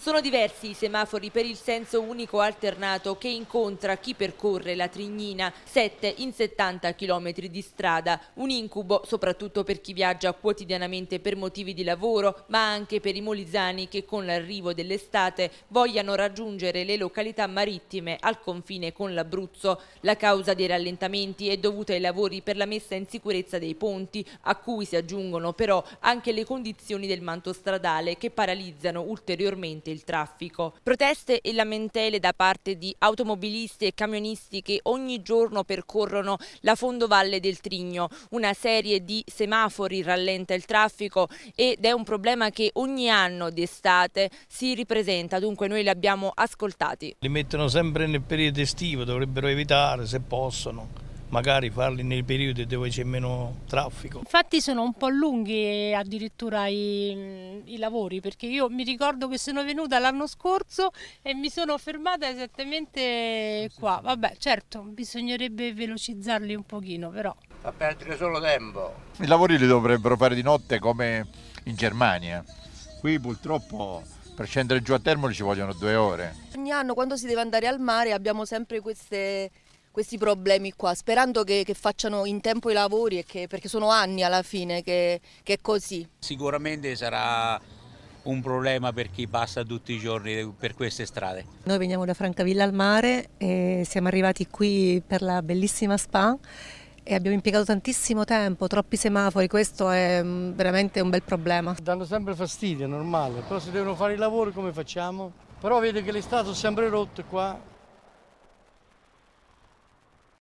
Sono diversi i semafori per il senso unico alternato che incontra chi percorre la Trignina, 7 in 70 km di strada, un incubo soprattutto per chi viaggia quotidianamente per motivi di lavoro, ma anche per i molisani che con l'arrivo dell'estate vogliano raggiungere le località marittime al confine con l'Abruzzo. La causa dei rallentamenti è dovuta ai lavori per la messa in sicurezza dei ponti, a cui si aggiungono però anche le condizioni del manto stradale che paralizzano ulteriormente il traffico. Proteste e lamentele da parte di automobilisti e camionisti che ogni giorno percorrono la fondovalle del Trigno. Una serie di semafori rallenta il traffico ed è un problema che ogni anno d'estate si ripresenta, dunque noi li abbiamo ascoltati. Li mettono sempre nel periodo estivo, dovrebbero evitare se possono magari farli nei periodi dove c'è meno traffico. Infatti sono un po' lunghi addirittura i, i, lavori perché io mi ricordo che sono venuta l'anno scorso e mi sono fermata esattamente qua. Vabbè certo bisognerebbe velocizzarli un pochino però. Fa perdere solo tempo. I lavori li dovrebbero fare di notte come in Germania. Qui purtroppo per scendere giù a Termoli ci vogliono due ore. Ogni anno quando si deve andare al mare abbiamo sempre queste questi problemi qua, sperando che, che, facciano in tempo i lavori, che, perché sono anni alla fine che, che è così. Sicuramente sarà un problema per chi passa tutti i giorni per queste strade. Noi veniamo da Francavilla al mare e siamo arrivati qui per la bellissima spa e abbiamo impiegato tantissimo tempo, troppi semafori, questo è mm, veramente un bel problema. Danno sempre fastidio, è normale, però se devono fare i lavori come facciamo? Però vede che le strade sono sempre rotte qua,